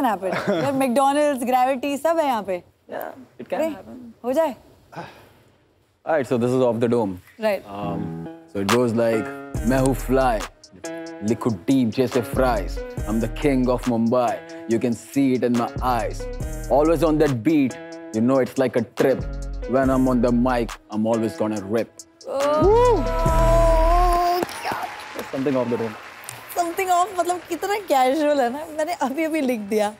Can happen McDonald's gravity सब है यहाँ पे Yeah, it can happen. हो जाए Alright, so this is off the dome. Right Um, so it goes like मैं हूँ fly, liquid deep जैसे fries. I'm the king of Mumbai. You can see it in my eyes. Always on that beat, you know it's like a trip. When I'm on the mic, I'm always gonna rip. Something off the dome. Something off मतलब कितना casual है ना? मैंने अभी अभी लिख दिया।